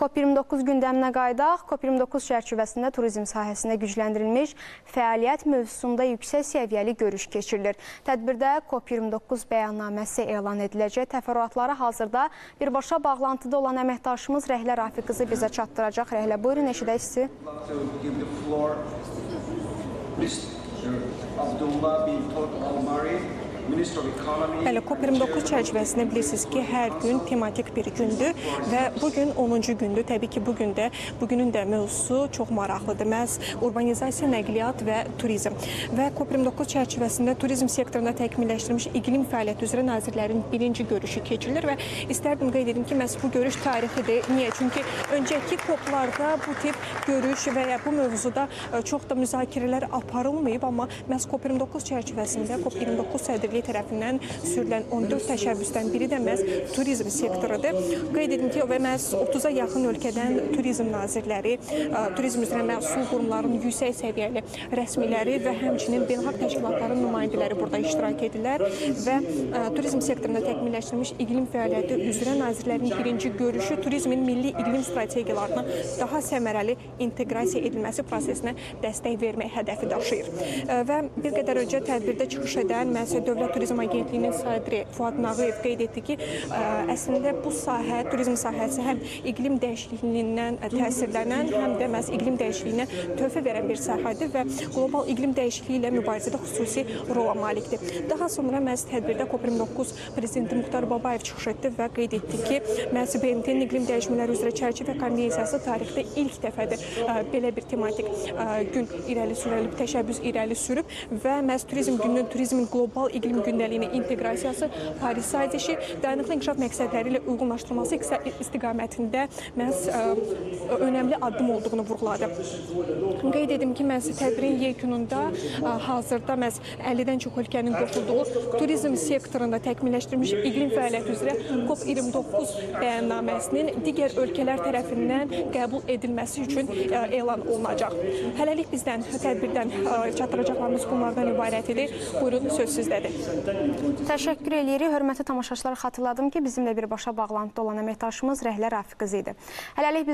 COP29 gündəminə qaydaq. COP29 çərçivəsində turizm sahəsində gücləndirilmiş fəaliyyət mövzusunda yüksək səviyyəli görüş keçirilir. Tədbirdə COP29 bəyannaməsi elan ediləcək. Təfərrüatları hazırda birbaşa bağlantıda olan əməkdaşımız Rəhlə Rafiq qızı bizə çatdıracaq. Rəhlə, buyurun, eşidək sizi. Abdullah bin Todd Al-Mari, Bəli, COP29 çərçivəsində bilirsiniz ki, hər gün tematik bir gündür və bu gün 10-cu gündür. Təbii ki, bu gün də bugünün də mövzusu çox maraqlıdır. Məhz urbanizasiya, nəqliyyat və turizm. Və COP29 çərçivəsində turizm sektorunda təkmilləşdirilmiş iqlim fəaliyyəti üzrə nazirlərin birinci görüşü keçirilir və istərdim qeyd edim ki, məhz bu görüş tarixidir. Niyə? Çünki öncəki COP-larda bu tip görüş və ya bu mövzuda e, çox da müzakirələr aparılmayıb, amma məhz COP29 çərçivəsində COP29 sədrliyi Nazirliyi tərəfindən sürülən 14 təşəbbüsdən biri də məhz turizm sektorudur. Qeyd edim ki, və məhz 30-a yaxın ölkədən turizm nazirləri, turizm üzrə məsul qurumların yüksək səviyyəli rəsmiləri və həmçinin beynəlxalq təşkilatların nümayəndələri burada iştirak edirlər və turizm sektorunda təkmilləşdirilmiş iqlim fəaliyyəti üzrə nazirlərin birinci görüşü turizmin milli iqlim strategiyalarına daha səmərəli inteqrasiya edilməsi prosesinə dəstək vermək hədəfi daşıyır. Və bir qədər öncə tədbirdə çıxış edən məhz Dövlət Turizm Agentliyinin sədri Fuad Nağıyev qeyd etdi ki, əslində bu sahə, turizm sahəsi həm iqlim dəyişikliyindən təsirlənən, həm də məhz iqlim dəyişikliyinə töhfə verən bir sahədir və qlobal iqlim dəyişikliyi ilə mübarizədə xüsusi rola malikdir. Daha sonra məhz tədbirdə COP29 prezidenti Muxtar Babayev çıxış etdi və qeyd etdi ki, məhz BMT-nin iqlim dəyişmələri üzrə çərçivə konvensiyası tarixdə ilk dəfədir belə bir tematik gün irəli sürülüb, təşəbbüs irəli sürüb və məhz turizm gününün turizmin qlobal iqlim turizm gündəliyinə inteqrasiyası, Paris sazişi, dayanıqlı inkişaf məqsədləri ilə uyğunlaşdırılması istiqamətində məhz ə, önəmli addım olduğunu vurğuladı. Qeyd edim ki, məhz tədbirin yekununda ə, hazırda məhz 50-dən çox ölkənin qoşulduğu turizm sektorunda təkmilləşdirilmiş iqlim fəaliyyəti üzrə COP29 bəyannaməsinin digər ölkələr tərəfindən qəbul edilməsi üçün ə, elan olunacaq. Hələlik bizdən tədbirdən çatdıracaqlarımız bunlardan ibarət idi. Buyurun, söz sizdədir. Təşəkkür eləyirik. Hörmətli tamaşaçılar, xatırladım ki, bizimlə birbaşa bağlantıda olan əməkdaşımız Rəhlə Rafiq qızı idi. Hələlik biz